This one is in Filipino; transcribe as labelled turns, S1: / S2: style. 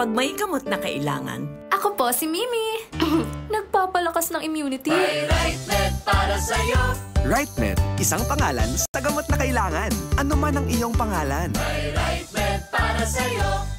S1: kapag may gamot na kailangan.
S2: Ako po si Mimi. Nagpapalakas ng immunity.
S3: RightMed, isang pangalan sa gamot na kailangan. Ano man ang iyong pangalan.
S4: Para sa'yo